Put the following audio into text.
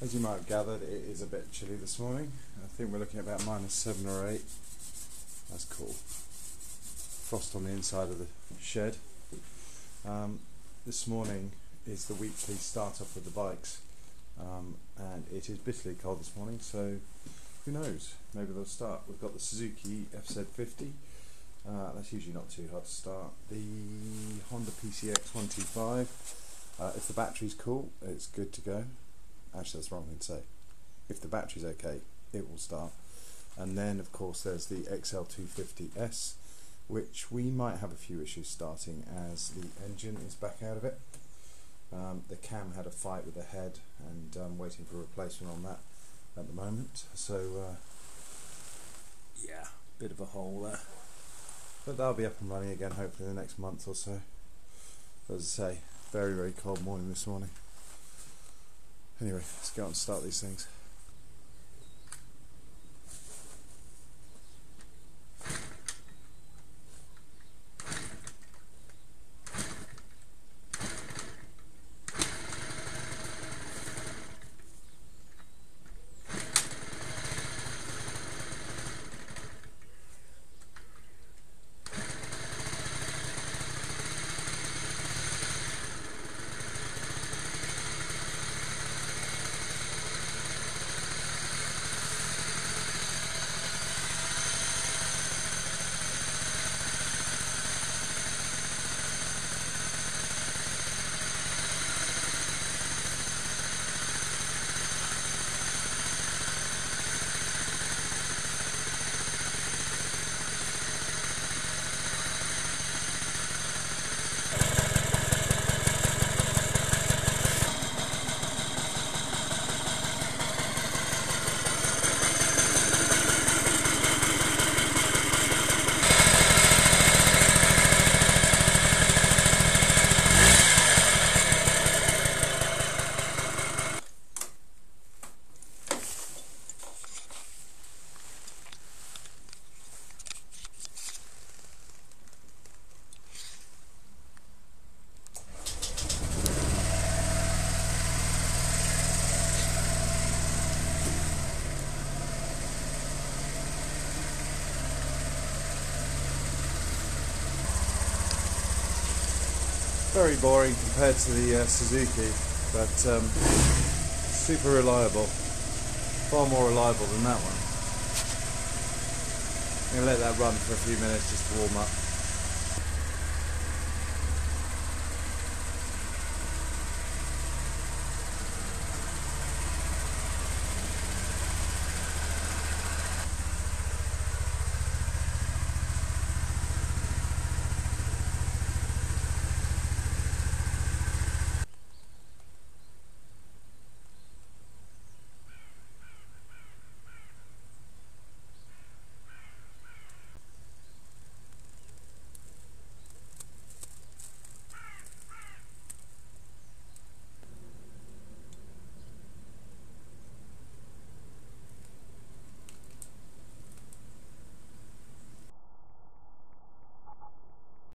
As you might have gathered, it is a bit chilly this morning. I think we're looking at about minus seven or eight. That's cool. Frost on the inside of the shed. Um, this morning is the weekly start up of the bikes, um, and it is bitterly cold this morning, so who knows? Maybe they'll start. We've got the Suzuki FZ50. Uh, that's usually not too hard to start. The Honda PCX 125. Uh, if the battery's cool, it's good to go. Actually, that's the wrong thing to say. If the battery's okay, it will start. And then, of course, there's the XL250S, which we might have a few issues starting as the engine is back out of it. Um, the cam had a fight with the head, and I'm um, waiting for a replacement on that at the moment. So, uh, yeah, bit of a hole there. But that'll be up and running again hopefully in the next month or so. As I say, very, very cold morning this morning. Anyway, let's go out and start these things. Very boring compared to the uh, Suzuki, but um, super reliable. Far more reliable than that one. I'm going to let that run for a few minutes just to warm up.